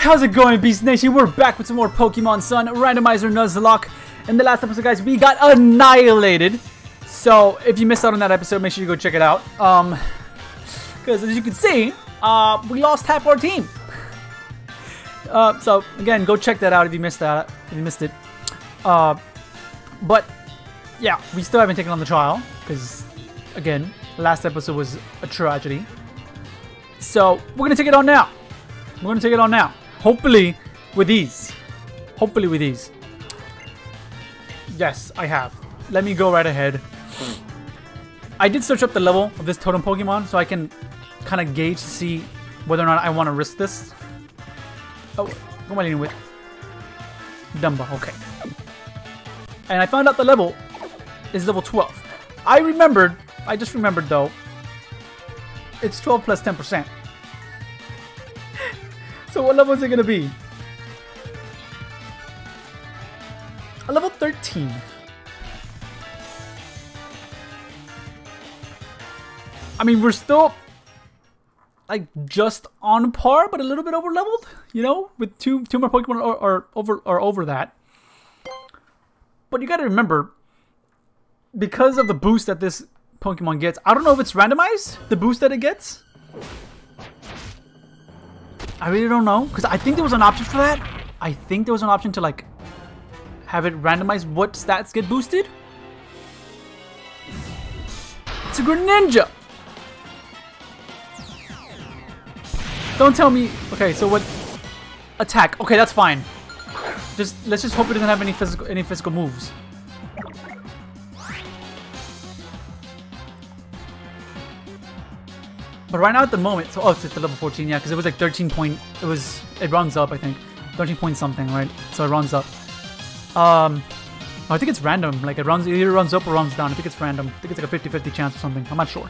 How's it going, Beast Nation? We're back with some more Pokemon Sun Randomizer Nuzlocke. In the last episode, guys, we got annihilated. So, if you missed out on that episode, make sure you go check it out. Um, because as you can see, uh, we lost half our team. Uh, so again, go check that out if you missed that. If you missed it. Uh, but yeah, we still haven't taken on the trial because, again, last episode was a tragedy. So we're gonna take it on now. We're gonna take it on now. Hopefully with these. Hopefully with these. Yes, I have. Let me go right ahead. I did search up the level of this totem Pokemon so I can kind of gauge to see whether or not I want to risk this. Oh, who am I with? Dumba, okay. And I found out the level is level 12. I remembered, I just remembered though, it's 12 plus 10%. So what level is it to be? A level 13. I mean, we're still like just on par, but a little bit over leveled. You know, with two two more Pokemon are, are over or over that. But you got to remember, because of the boost that this Pokemon gets, I don't know if it's randomized the boost that it gets. I really don't know because I think there was an option for that. I think there was an option to like have it randomize what stats get boosted. It's a Greninja. Don't tell me. Okay, so what? Attack. Okay, that's fine. Just let's just hope it doesn't have any physical any physical moves. But right now at the moment, so oh, it's at the level 14, yeah, because it was like 13 point. It was it runs up, I think, 13 point something, right? So it runs up. Um, I think it's random. Like it runs it either runs up or runs down. I think it's random. I think it's like a 50-50 chance or something. I'm not sure.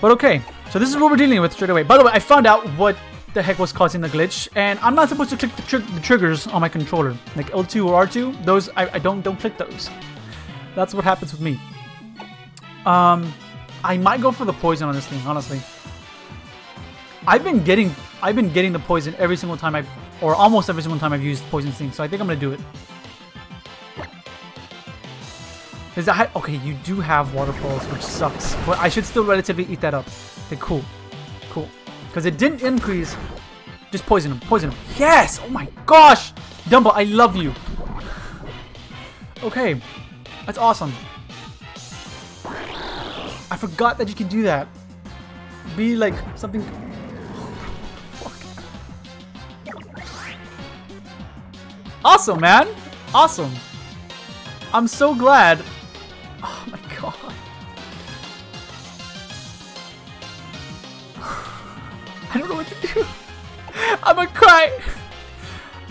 But okay, so this is what we're dealing with straight away. By the way, I found out what the heck was causing the glitch, and I'm not supposed to click the, the triggers on my controller, like L2 or R2. Those I, I don't don't click those. That's what happens with me. Um, I might go for the poison on this thing, honestly. I've been getting I've been getting the poison every single time I've or almost every single time I've used poison sting, so I think I'm gonna do it. Is that okay? You do have water pulse, which sucks, but I should still relatively eat that up. Okay, cool, cool, because it didn't increase. Just poison him, poison him. Yes! Oh my gosh, Dumbo, I love you. Okay, that's awesome. Forgot that you can do that. Be like something. Awesome, man. Awesome. I'm so glad. Oh my god. I don't know what to do. I'm gonna cry.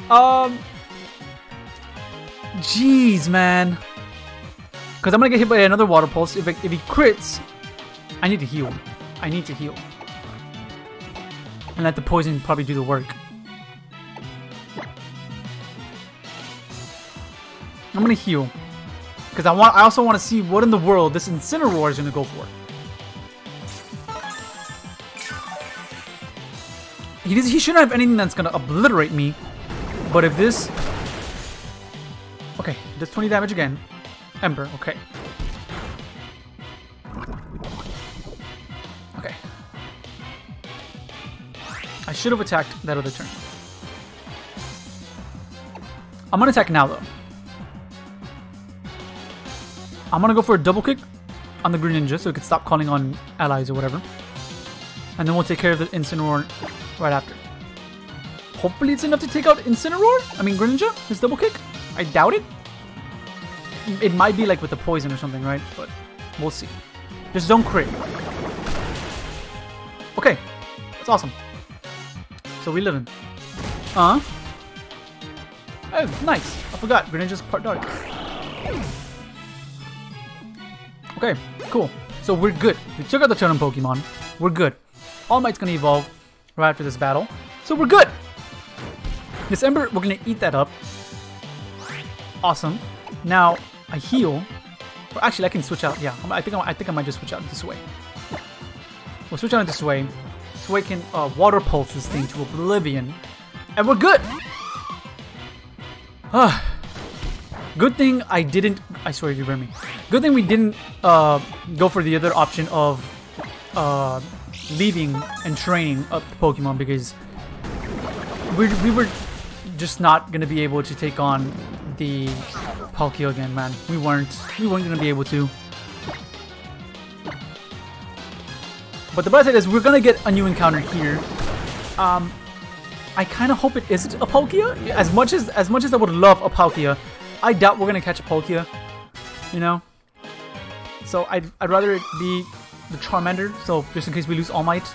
Um. Jeez, man. Because I'm gonna get hit by another water pulse. If, if he crits, I need to heal. I need to heal. And let the poison probably do the work. I'm gonna heal. Because I want I also want to see what in the world this Incineroar is gonna go for. He, does, he shouldn't have anything that's gonna obliterate me. But if this... Okay, does 20 damage again. Ember, okay. Okay. Should have attacked that other turn. I'm gonna attack now though. I'm gonna go for a double kick on the Greninja so it could stop calling on allies or whatever. And then we'll take care of the Incineroar right after. Hopefully it's enough to take out Incineroar? I mean Greninja? His double kick? I doubt it. It might be like with the poison or something, right? But we'll see. Just don't crit. Okay. That's awesome. So we live in. Uh huh. Oh, nice. I forgot. Greninja's part dark. Okay, cool. So we're good. We took out the totem Pokemon. We're good. All Might's gonna evolve right after this battle. So we're good! This Ember, we're gonna eat that up. Awesome. Now, I heal. Or actually, I can switch out. Yeah, I think I, I think I might just switch out this way. We'll switch out this way. Freaking uh, water pulse this thing to oblivion, and we're good. Ah, good thing I didn't. I swear you heard me. Good thing we didn't uh, go for the other option of uh, leaving and training up the Pokemon because we we were just not gonna be able to take on the Palkia again, man. We weren't. We weren't gonna be able to. But the best thing is we're gonna get a new encounter here. Um, I kind of hope it isn't a Palkia. As much as as much as I would love a Palkia, I doubt we're gonna catch a Palkia. You know. So I'd I'd rather it be the Charmander. So just in case we lose All Might,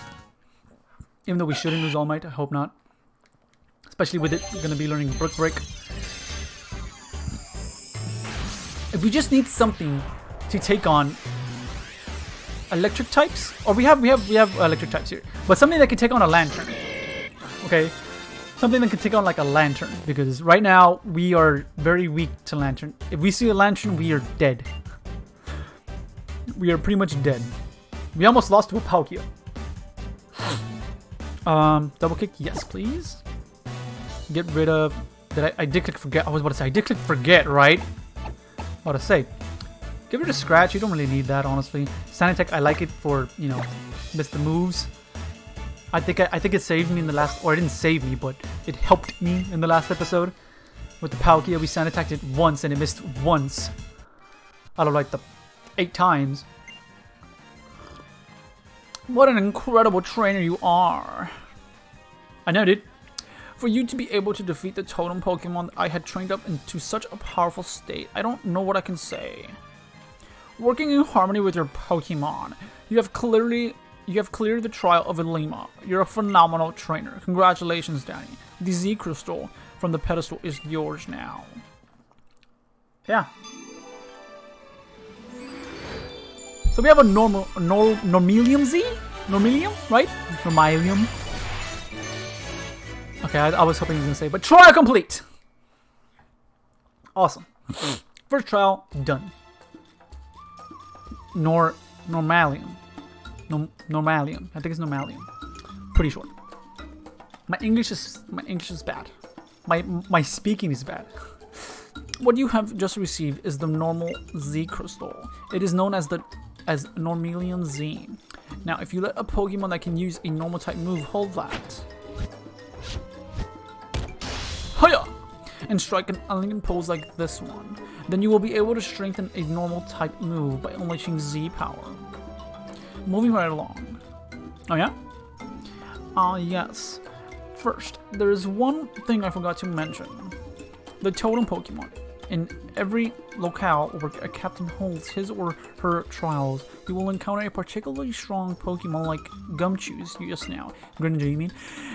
even though we shouldn't lose All Might, I hope not. Especially with it we're gonna be learning Brick Break. If we just need something to take on electric types, or we have we have we have electric types here, but something that can take on a Lanturn. Okay, something that can take on like a Lanturn because right now we are very weak to Lanturn. If we see a Lanturn, we are dead. We are pretty much dead. We almost lost to a Palkia. Um, double kick, yes, please. Get rid of. Did I? I did click forget. I was about to say I did click forget, right? What to say? Give it a scratch. You don't really need that, honestly. Sand Attack, I like it for you know, miss the moves. I think I, I think it saved me in the last, or it didn't save me, but it helped me in the last episode. With the Palkia, we Sand Attacked it once and it missed once. Out of like the eight times. What an incredible trainer you are. I noted. For you to be able to defeat the totem Pokemon I had trained up into such a powerful state, I don't know what I can say. Working in harmony with your Pokemon, you have clearly you have cleared the trial of Ilima. You're a phenomenal trainer. Congratulations, Danny. The Z Crystal from the pedestal is yours now. Yeah. So we have a normal, nor, Normilium Z? Normilium, right? Normilium. Okay, I, I was hoping were going to say, but trial complete! Awesome. First trial, done. Nor, Normalium. Norm, normalium. I think it's Normalium. Pretty sure. My English is my English is bad. My my speaking is bad. What you have just received is the normal Z crystal. It is known as the as Normalium Z. Now, if you let a Pokemon that can use a normal type move hold that, and strike an unlimited pose like this one, then you will be able to strengthen a normal type move by unleashing Z power. Moving right along. Oh yeah? Ah uh, yes. First, there is one thing I forgot to mention. The totem Pokemon. In every locale where a captain holds his or her trials, you will encounter a particularly strong Pokemon like Gumshoos just now, Greninja you mean,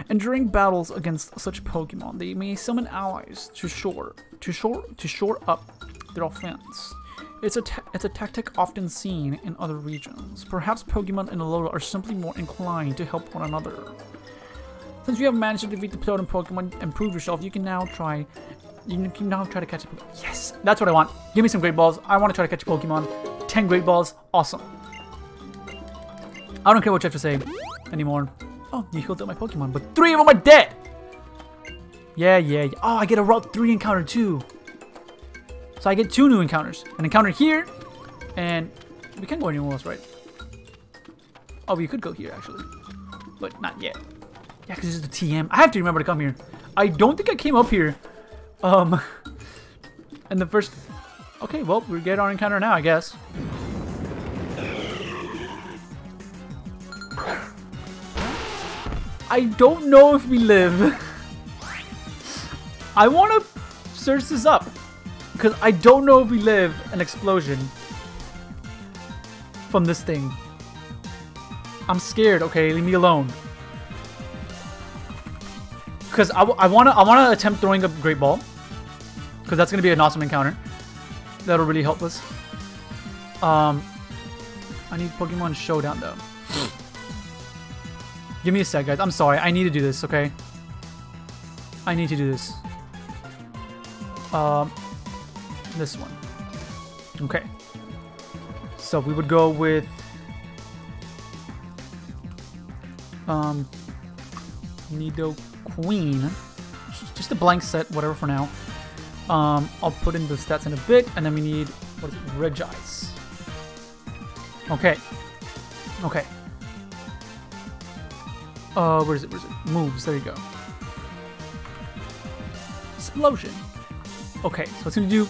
and during battles against such Pokemon, they may summon allies to shore to shore to shore up their offense. It's a, it's a tactic often seen in other regions. Perhaps Pokemon in Alola are simply more inclined to help one another. Since you have managed to defeat the Totem Pokemon and prove yourself, you can now try you can now try to catch a Pokemon. Yes! That's what I want. Give me some Great Balls. I want to try to catch a Pokemon. 10 Great Balls. Awesome. I don't care what you have to say anymore. Oh, you healed up my Pokemon, but three of them are dead! Yeah, yeah, yeah. Oh, I get a Route 3 encounter too. So I get two new encounters. An encounter here, and we can't go anywhere else, right? Oh, we could go here, actually. But not yet. Yeah, because this is the TM. I have to remember to come here. I don't think I came up here. Um, and the first... Okay, well, we get our encounter now, I guess. I don't know if we live. I want to search this up. Because I don't know if we live an explosion from this thing. I'm scared, okay? Leave me alone. Because I, I want to I wanna attempt throwing a Great Ball. Because that's going to be an awesome encounter. That'll really help us. Um, I need Pokemon Showdown, though. Give me a sec, guys. I'm sorry. I need to do this, okay? I need to do this. Um, this one. Okay. So we would go with... Um, Nido Queen. Just a blank set, whatever for now. Um, I'll put in the stats in a bit, and then we need what is it? Regice. Okay. Okay. Uh, where is it? Where is it? Moves. There you go. Explosion. Okay, so it's gonna do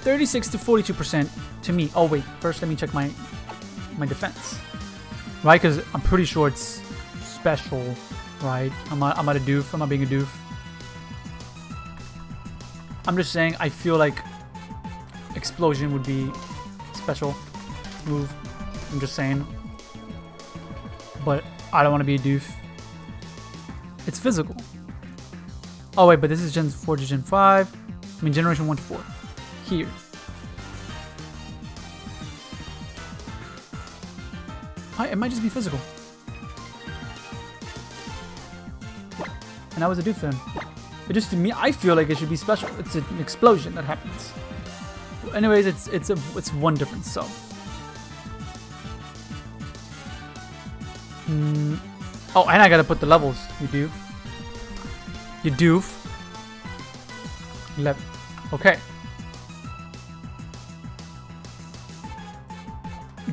36 to 42 percent to me. Oh wait, first let me check my my defense. Right, because I'm pretty sure it's special. Right, I'm not, I'm not a doof. I'm not being a doof. I'm just saying I feel like explosion would be special move. I'm just saying. But I don't want to be a doof. It's physical. Oh wait, but this is Gen 4 to Gen 5. I mean Generation 1 to 4. Here. It might just be physical. And I was a doof then. But just to me, I feel like it should be special. It's an explosion that happens. Anyways, it's it's a it's one difference. So. Mm. Oh, and I gotta put the levels. You doof. You doof. 11. Okay.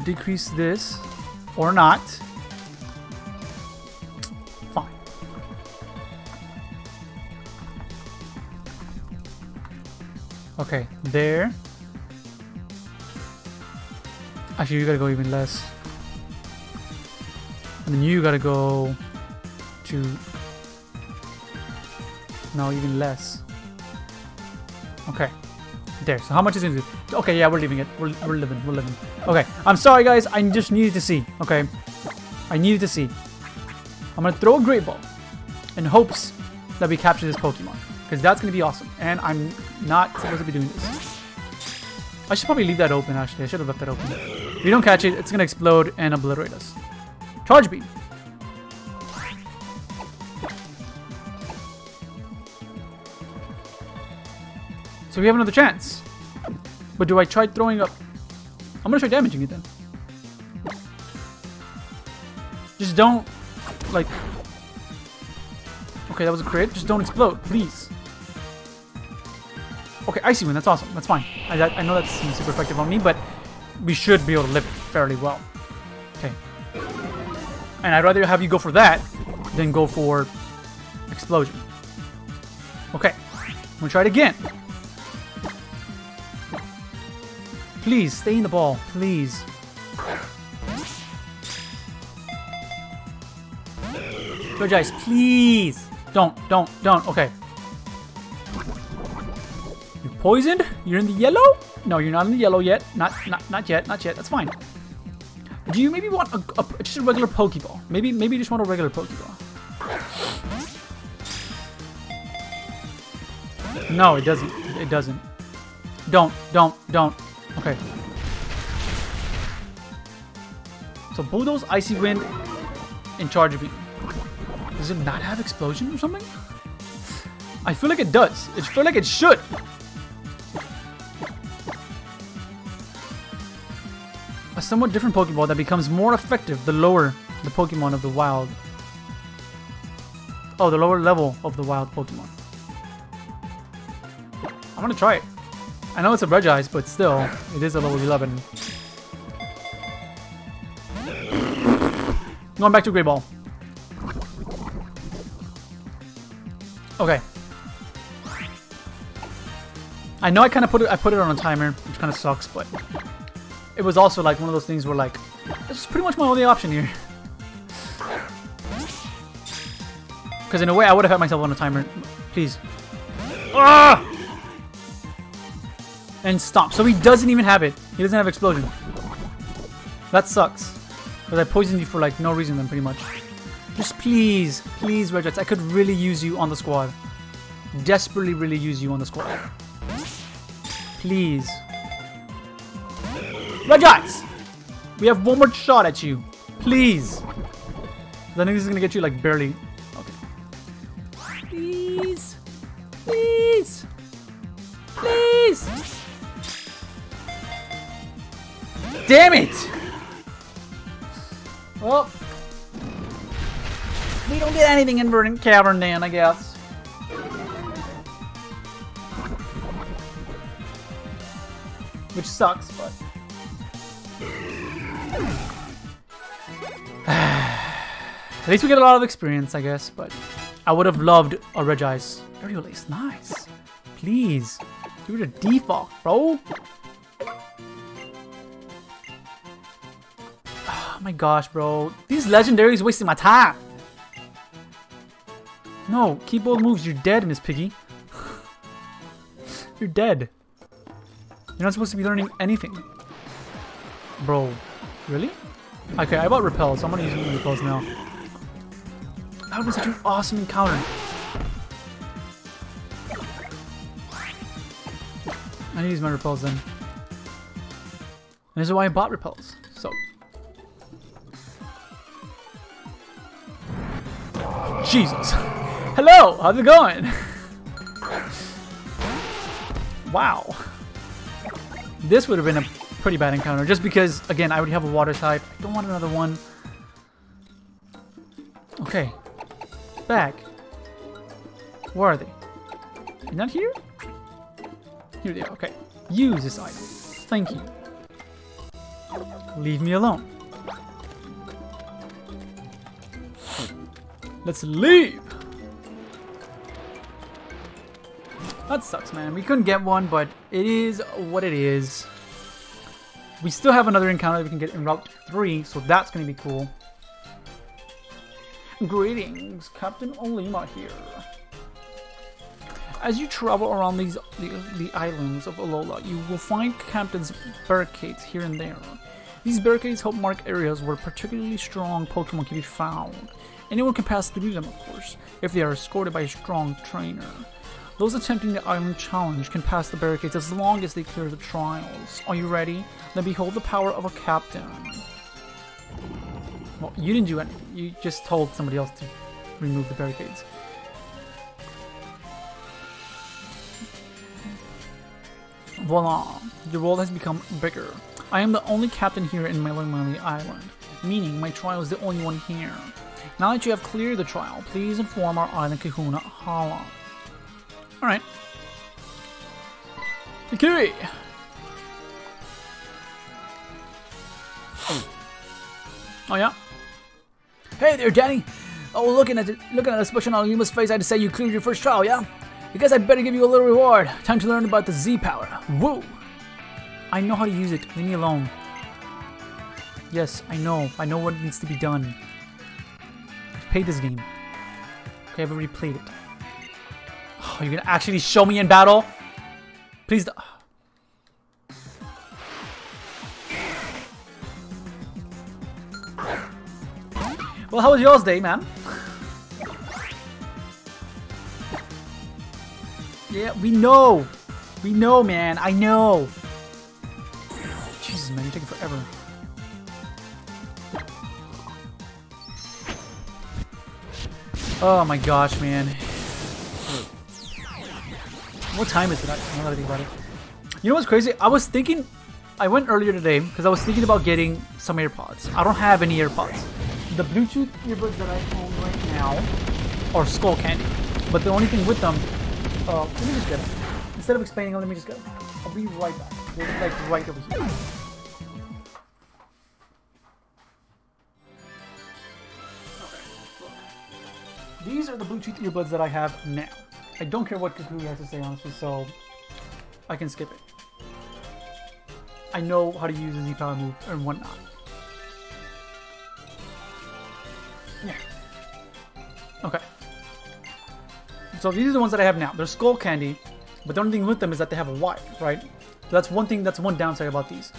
Decrease this. Or not. Okay, there. Actually, you gotta go even less. And then you gotta go to... No, even less. Okay. There. So how much is it? Okay, yeah, we're leaving it. We're, we're living. We're living. Okay. I'm sorry, guys. I just needed to see. Okay. I needed to see. I'm to throw a Great Ball in hopes that we capture this Pokemon. Because that's going to be awesome. And I'm not supposed to be doing this. I should probably leave that open, actually. I should have left that open. If we don't catch it, it's going to explode and obliterate us. Charge Beam. So we have another chance. But do I try throwing up... I'm gonna try damaging it then. Just don't, like... Okay, that was a crit. Just don't explode, please. Okay, Icy Wind, that's awesome. That's fine. I, I know that's super effective on me, but we should be able to live fairly well. Okay. And I'd rather have you go for that than go for Explosion. Okay. I'm gonna try it again. Please, stay in the ball. Please. George Ice, please. Don't, don't, don't. Okay. Poisoned? You're in the yellow? No, you're not in the yellow yet. Not, not, not yet. Not yet. That's fine. Do you maybe want a, a, just a regular Pokeball? Maybe, maybe you just want a regular Pokeball. No, it doesn't. It doesn't. Don't, don't, don't. Okay. So Bulldoze, Icy Wind, and Charge Beam. Does it not have Explosion or something? I feel like it does. I feel like it should. A somewhat different Pokeball that becomes more effective the lower the Pokemon of the wild. Oh, the lower level of the wild Pokemon. I'm gonna try it. I know it's a Regice, but still, it is a level 11. Going back to Great Ball. Okay. I know I kind of put it. I put it on a timer, which kind of sucks, but it was also like one of those things where like this is pretty much my only option here. Because in a way, I would have had myself on a timer. Please. Ah! and stop. So he doesn't even have it. He doesn't have explosion. That sucks. Because I poisoned you for like no reason then pretty much. Just please, please Regice. I could really use you on the squad. Desperately really use you on the squad. Please. Regice! We have one more shot at you. Please. I think this is gonna get you like barely. Okay. Please. Please. Please. Damn it! Oh. We don't get anything in Verdant Cavern then, I guess. Which sucks, but... At least we get a lot of experience, I guess, but I would have loved a Regice. Aerial Ace, nice. Please, do the default, bro. Oh my gosh, bro. These legendaries wasting my time. No, keep bold moves. You're dead Miss piggy. You're dead. You're not supposed to be learning anything. Bro, really? Okay, I bought repels. So I'm gonna use repels now. That was such an awesome encounter. I need to use my repels then. And this is why I bought repels. So. Jesus. Hello, how's it going? wow. This would have been a pretty bad encounter, just because, again, I already have a water type. I don't want another one. Okay. Back. Where are they? You're not here? Here they are, okay. Use this item. Thank you. Leave me alone. Let's leave! That sucks, man. We couldn't get one, but it is what it is. We still have another encounter we can get in Route 3, so that's going to be cool. Greetings, Captain Ilima here. As you travel around these the, the islands of Alola, you will find Captain's barricades here and there. These barricades help mark areas where particularly strong Pokemon can be found. Anyone can pass through them, of course, if they are escorted by a strong trainer. Those attempting the island challenge can pass the barricades as long as they clear the trials. Are you ready? Then behold the power of a captain. Well, you didn't do anything. You just told somebody else to remove the barricades. Voila! The world has become bigger. I am the only captain here in Melemele Island, meaning my trial is the only one here. Now that you have cleared the trial, please inform our island kahuna Hala. Alright. Okay. Oh yeah? Hey there, Danny! Oh, looking at the, looking at the expression on Yuma's face, I had to say you cleared your first trial, yeah? I guess I'd better give you a little reward. Time to learn about the Z power. Woo! I know how to use it. Leave me alone. Yes, I know. I know what needs to be done. I've played this game. Okay, I've already played it. Oh, you're gonna actually show me in battle? Please. How was yours day, man? yeah, we know. We know, man. I know. Jesus, man, you're taking forever. Oh my gosh, man. What time is it? I don't know about it. You know what's crazy? I was thinking, I went earlier today because I was thinking about getting some AirPods. I don't have any AirPods. The Bluetooth earbuds that I own right now are Skullcandy. But the only thing with them, uh, let me just get them. Instead of explaining, let me just get them. I'll be right back. They're like right over here. These are the Bluetooth earbuds that I have now. I don't care what Kukui has to say, honestly, so I can skip it. I know how to use the Z-Power move and whatnot. Yeah. Okay. So these are the ones that I have now. They're Skullcandy, but the only thing with them is that they have a wire, right? So that's one thing, that's one downside about these.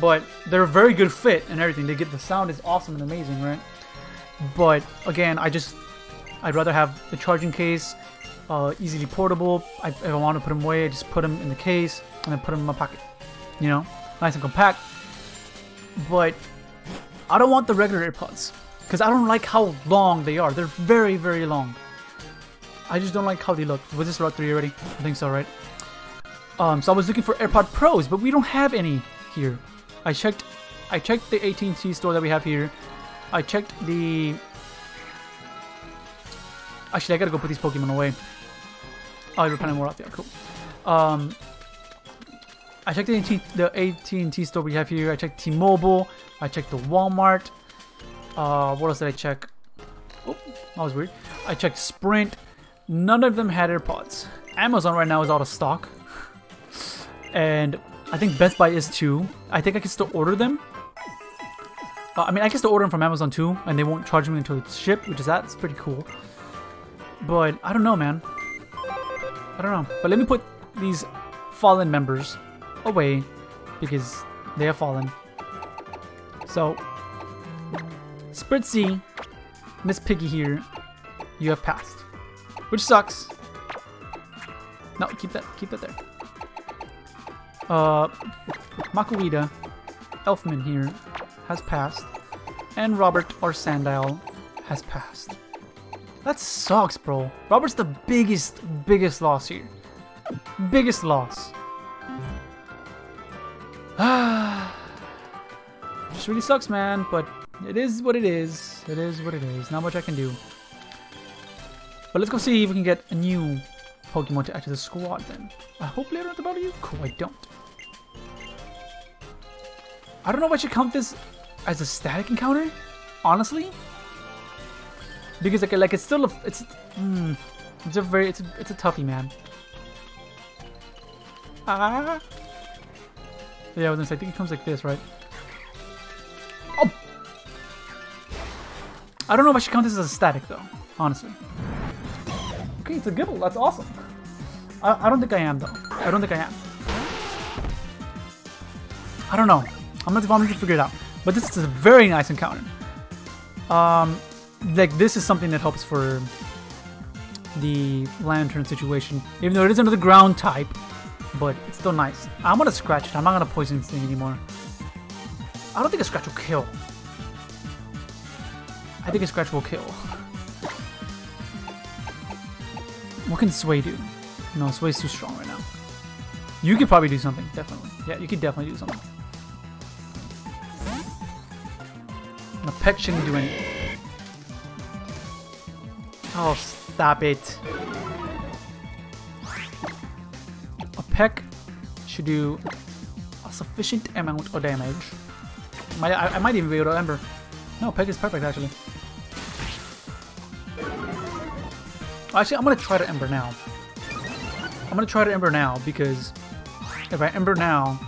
But they're a very good fit and everything. They get the sound is awesome and amazing, right? But again, I just I'd rather have the charging case, uh, easily portable. I, if I want to put them away, I just put them in the case and then put them in my pocket. You know, nice and compact. But I don't want the regular AirPods because I don't like how long they are. They're very, very long. I just don't like how they look. Was this Route 3 already? I think so, right? Um, so I was looking for AirPod Pros, but we don't have any here. I checked I checked the AT&T store that we have here. I checked the Actually, I gotta go put these Pokemon away. Oh, you're repelling more off. Yeah, cool. Um, I checked the AT&T store we have here. I checked T-Mobile. I checked the Walmart. Uh, what else did I check? Oh, that was weird. I checked Sprint. None of them had AirPods. Amazon right now is out of stock. and I think Best Buy is too. I think I can still order them. Uh, I mean, I can still order them from Amazon too, and they won't charge me until it's shipped, which is that's pretty cool. But I don't know, man. I don't know. But let me put these fallen members away because they have fallen. So, Spritzee, Miss Piggy here, you have passed, which sucks. No, keep that, keep that there. Uh, Makuhita, Elfman here, has passed, and Robert or Sandile has passed. That sucks, bro. Robert's the biggest, biggest loss here. Biggest loss. This really sucks, man, but it is what it is. It is what it is. Not much I can do. But let's go see if we can get a new Pokemon to add to the squad then. I don't have to bother you. Cool, I don't. I don't know if I should count this as a static encounter, honestly. Because like, like it's still a, it's, mm, it's a very, it's a, it's a toughie, man. Ah. Yeah, I was gonna say, I think it comes like this, right? I don't know if I should count this as a static, though, honestly. Okay, it's a Gible, that's awesome. I, I don't think I am, though. I don't think I am. I don't know. I'm not going to figure it out. But this is a very nice encounter. Um, like, this is something that helps for the Lanturn situation. Even though it is another ground type, but it's still nice. I'm gonna scratch it. I'm not gonna poison this thing anymore. I don't think a scratch will kill. I think a scratch will kill. What can Sway do? No, Sway's too strong right now. You could probably do something, definitely. Yeah, you could definitely do something. No, Peck shouldn't do anything. Oh, stop it. A Peck should do a sufficient amount of damage. Might, I, I might even be able to Ember. No, Peck is perfect, actually. Actually, I'm gonna try to Ember now. I'm gonna try to Ember now because if I Ember now,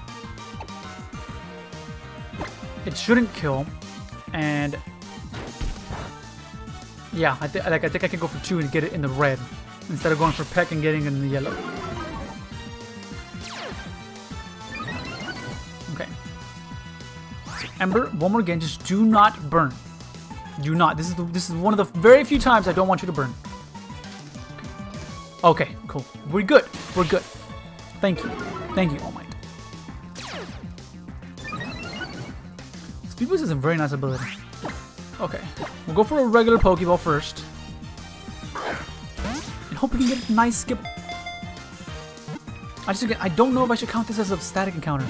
it shouldn't kill, and yeah, I think like I think I can go for two and get it in the red instead of going for Peck and getting it in the yellow. Okay. So Ember, one more again. Just do not burn. Do not. This is the, this is one of the very few times I don't want you to burn. Okay, cool. We're good. We're good. Thank you. Thank you, All Might. Speed Boost is a very nice ability. Okay. We'll go for a regular Pokeball first. And hope we can get a nice skip. I just I don't know if I should count this as a static encounter.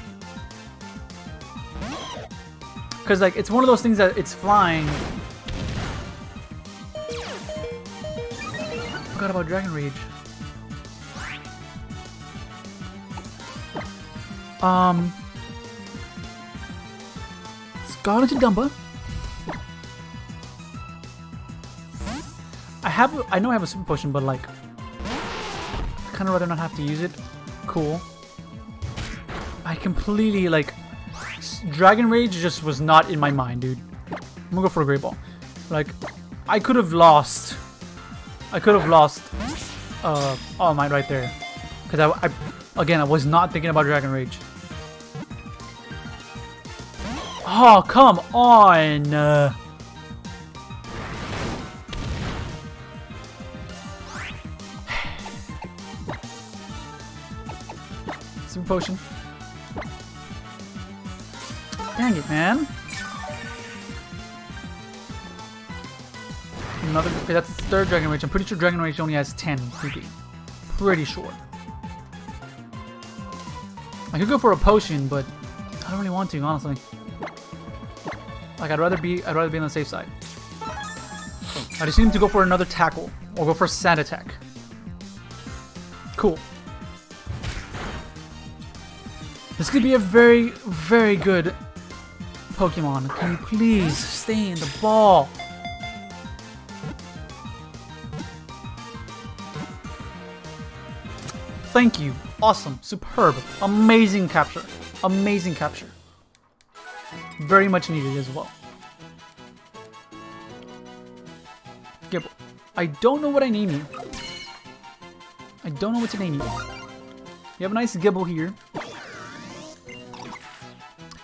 Because like it's one of those things that it's flying. Forgot about Dragon Rage. Um, Scarlet and Dumba. I have, I know I have a super potion, but like, I kind of rather not have to use it. Cool. I completely like, Dragon Rage just was not in my mind, dude. I'm gonna go for a Great Ball. Like, I could have lost. I could have lost. Uh, All Might right there, because I, I, again, I was not thinking about Dragon Rage. Oh, come on! Super potion. Dang it, man. Another. Okay, that's the third Dragon Rage. I'm pretty sure Dragon Rage only has 10 PP. Pretty sure. I could go for a potion, but I don't really want to, honestly. Like I'd rather be I'd rather be on the safe side. I just need to go for another tackle or go for a Sand Attack. Cool. This could be a very, very good Pokemon. Can you please stay in the ball? Thank you. Awesome. Superb. Amazing capture. Amazing capture. Very much needed as well. Gible. I don't know what I name you. I don't know what to name you. You have a nice Gible here.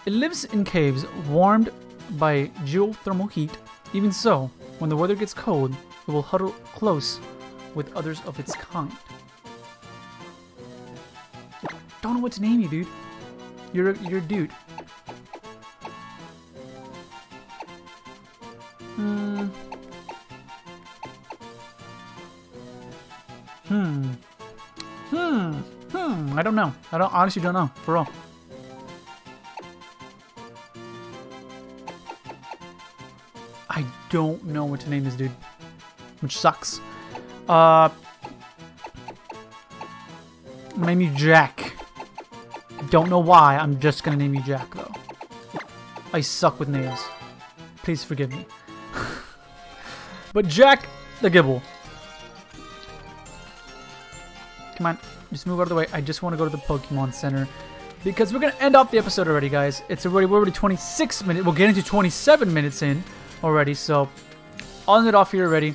It lives in caves warmed by geothermal heat. Even so, when the weather gets cold, it will huddle close with others of its kind. Don't know what to name you, dude. You're you're a dude. Don't know. I don't honestly don't know. For real. I don't know what to name this dude. Which sucks. Uh name you Jack. Don't know why, I'm just gonna name you Jack though. I suck with names. Please forgive me. but Jack the Gible. Come on, just move out of the way. I just want to go to the Pokemon Center. Because we're going to end off the episode already, guys. It's already, we're already 26 minutes. We're getting to 27 minutes in already, so I'll end it off here already.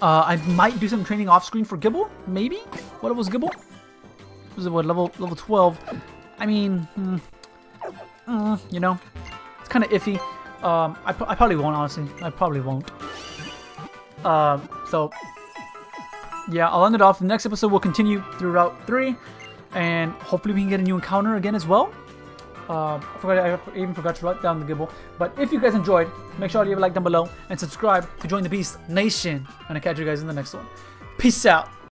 Uh, I might do some training off screen for Gible, maybe? What was Gible? Was it what, level level 12? I mean, mm, mm, you know, it's kind of iffy. Um, I, I probably won't, honestly. I probably won't. Um, so yeah, I'll end it off. The next episode will continue through Route 3, and hopefully we can get a new encounter again as well. Uh, I, forgot, I even forgot to write down the Gible. But if you guys enjoyed, make sure to leave a like down below and subscribe to join the Beast Nation. And I'll catch you guys in the next one. Peace out.